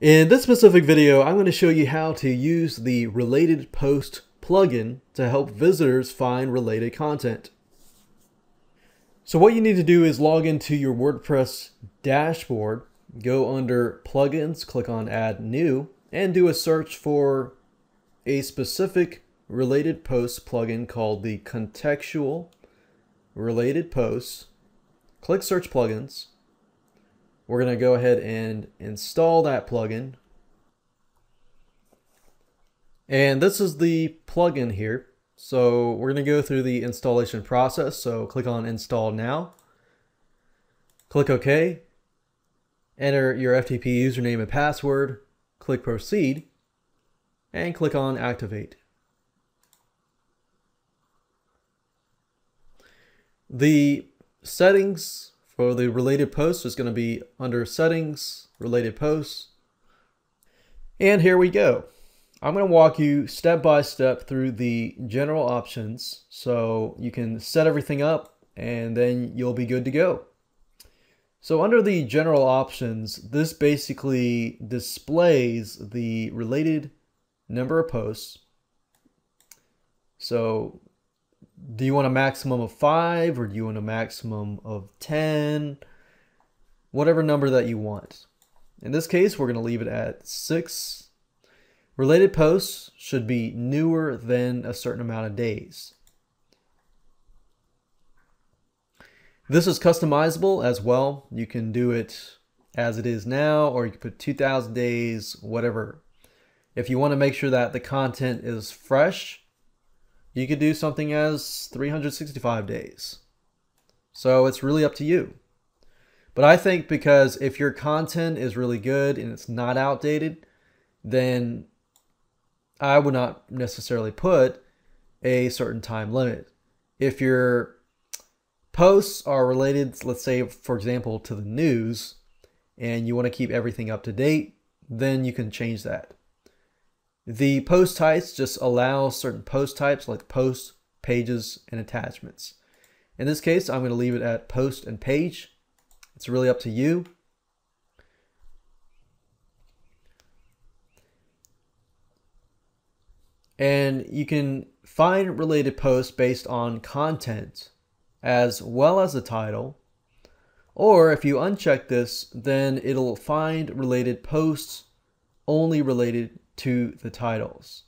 In this specific video, I'm going to show you how to use the Related Post plugin to help visitors find related content. So what you need to do is log into your WordPress dashboard, go under Plugins, click on Add New, and do a search for a specific related post plugin called the Contextual Related Posts. Click Search Plugins we're going to go ahead and install that plugin. And this is the plugin here. So we're going to go through the installation process. So click on install now. Click OK. Enter your FTP username and password. Click proceed. And click on activate. The settings for the related posts, it's going to be under settings, related posts. And here we go. I'm going to walk you step by step through the general options so you can set everything up and then you'll be good to go. So under the general options, this basically displays the related number of posts. So do you want a maximum of five or do you want a maximum of 10? Whatever number that you want. In this case, we're going to leave it at six. Related posts should be newer than a certain amount of days. This is customizable as well. You can do it as it is now, or you can put 2000 days, whatever. If you want to make sure that the content is fresh, you could do something as 365 days. So it's really up to you. But I think because if your content is really good and it's not outdated, then I would not necessarily put a certain time limit. If your posts are related, let's say, for example, to the news, and you want to keep everything up to date, then you can change that. The post types just allow certain post types like posts, pages, and attachments. In this case, I'm going to leave it at post and page. It's really up to you. And you can find related posts based on content as well as the title. Or if you uncheck this, then it'll find related posts only related to the titles.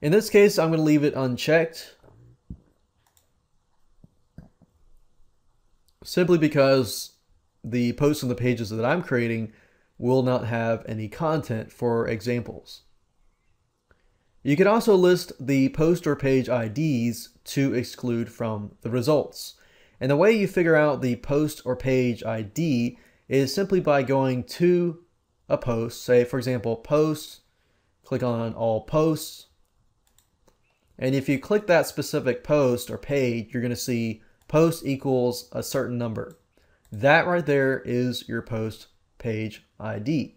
In this case, I'm going to leave it unchecked. Simply because the posts on the pages that I'm creating will not have any content for examples. You can also list the post or page IDs to exclude from the results. And the way you figure out the post or page ID is simply by going to a post, say for example, posts, click on all posts. And if you click that specific post or page, you're going to see post equals a certain number. That right there is your post page ID.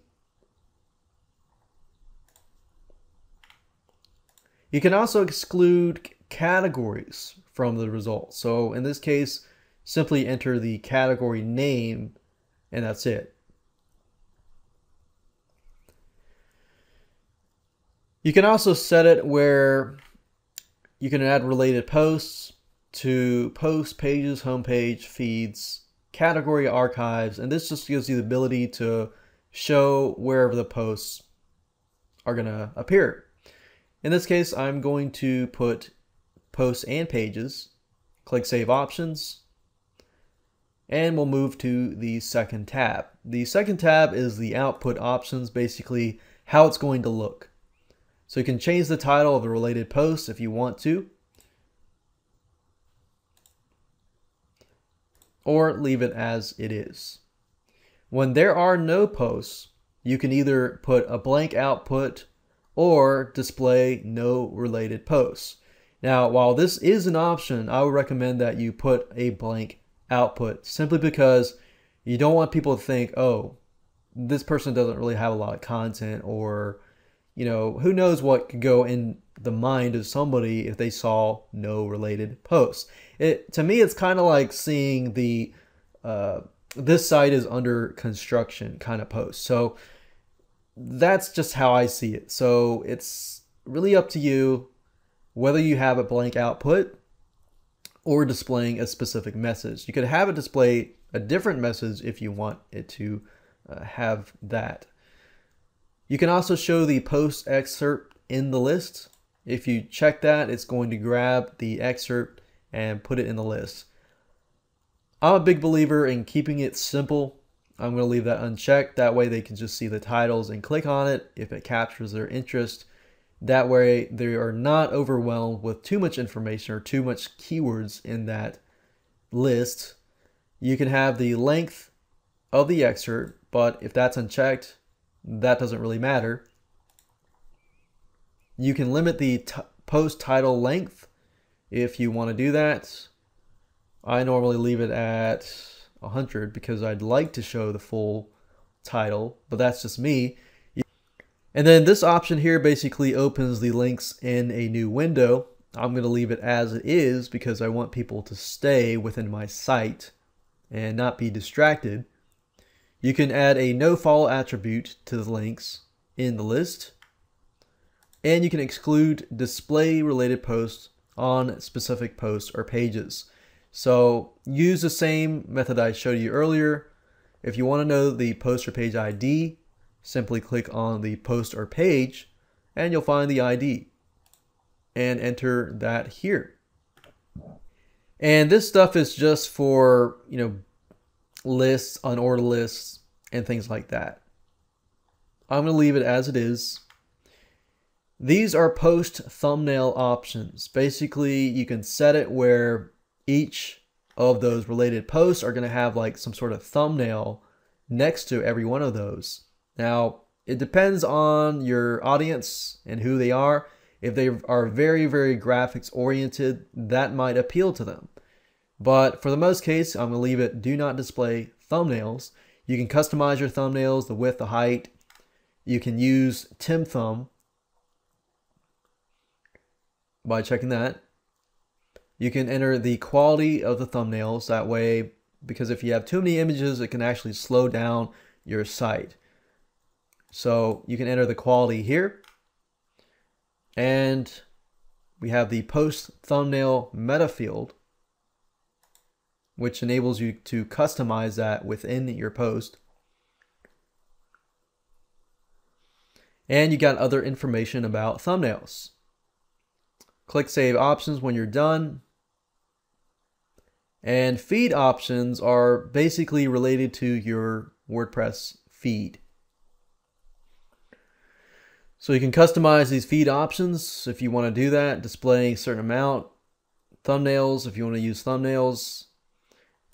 You can also exclude categories from the results. So in this case, simply enter the category name and that's it. You can also set it where you can add related posts to post pages, homepage, feeds, category archives, and this just gives you the ability to show wherever the posts are going to appear. In this case, I'm going to put posts and pages, click Save Options, and we'll move to the second tab. The second tab is the output options, basically how it's going to look. So you can change the title of the related post if you want to, or leave it as it is. When there are no posts, you can either put a blank output or display no related posts. Now, while this is an option, I would recommend that you put a blank output simply because you don't want people to think, oh, this person doesn't really have a lot of content or, you know, who knows what could go in the mind of somebody if they saw no related posts. It to me, it's kind of like seeing the uh, this site is under construction kind of post. So that's just how I see it. So it's really up to you whether you have a blank output or displaying a specific message. You could have it display a different message if you want it to uh, have that. You can also show the post excerpt in the list. If you check that, it's going to grab the excerpt and put it in the list. I'm a big believer in keeping it simple. I'm going to leave that unchecked. That way they can just see the titles and click on it if it captures their interest. That way they are not overwhelmed with too much information or too much keywords in that list. You can have the length of the excerpt, but if that's unchecked, that doesn't really matter. You can limit the post title length if you want to do that. I normally leave it at 100 because I'd like to show the full title, but that's just me. And then this option here basically opens the links in a new window. I'm going to leave it as it is because I want people to stay within my site and not be distracted. You can add a nofollow attribute to the links in the list. And you can exclude display related posts on specific posts or pages. So use the same method I showed you earlier. If you want to know the post or page ID, simply click on the post or page and you'll find the ID and enter that here. And this stuff is just for, you know, lists, unordered lists, and things like that. I'm going to leave it as it is. These are post thumbnail options. Basically, you can set it where each of those related posts are going to have like some sort of thumbnail next to every one of those. Now, it depends on your audience and who they are. If they are very, very graphics oriented, that might appeal to them. But for the most case, I'm going to leave it do not display thumbnails. You can customize your thumbnails, the width, the height. You can use TimThumb by checking that. You can enter the quality of the thumbnails that way because if you have too many images, it can actually slow down your site. So you can enter the quality here. And we have the post thumbnail meta field which enables you to customize that within your post. And you got other information about thumbnails. Click Save Options when you're done. And feed options are basically related to your WordPress feed. So you can customize these feed options if you want to do that, displaying a certain amount. Thumbnails, if you want to use thumbnails,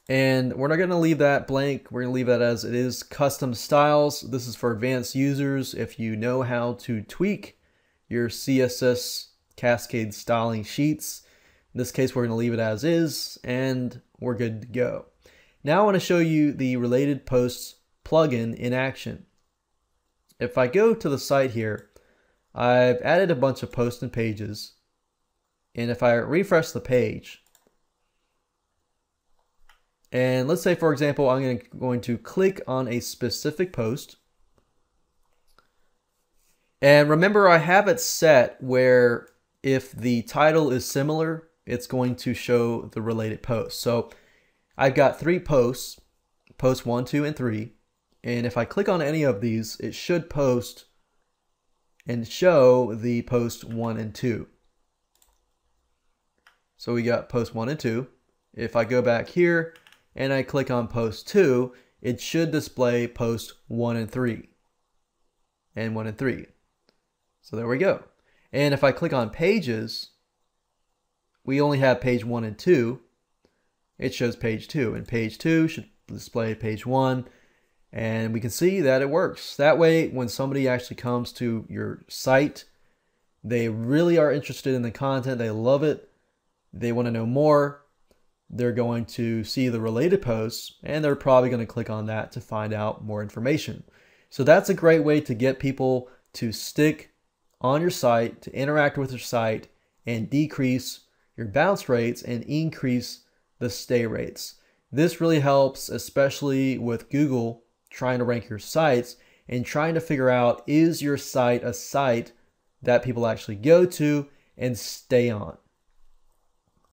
and we're not going to leave that blank. We're going to leave that as it is custom styles. This is for advanced users. If you know how to tweak your CSS cascade styling sheets, in this case, we're going to leave it as is and we're good to go. Now I want to show you the related posts plugin in action. If I go to the site here, I've added a bunch of posts and pages. And if I refresh the page, and let's say, for example, I'm going to, click on a specific post. And remember, I have it set where if the title is similar, it's going to show the related post. So I've got three posts, post one, two, and three. And if I click on any of these, it should post and show the post one and two. So we got post one and two. If I go back here, and I click on post 2, it should display post 1 and 3. And 1 and 3. So there we go. And if I click on pages, we only have page 1 and 2. It shows page 2. And page 2 should display page 1. And we can see that it works. That way, when somebody actually comes to your site, they really are interested in the content. They love it. They want to know more they're going to see the related posts and they're probably going to click on that to find out more information. So that's a great way to get people to stick on your site, to interact with your site, and decrease your bounce rates and increase the stay rates. This really helps, especially with Google trying to rank your sites and trying to figure out is your site a site that people actually go to and stay on.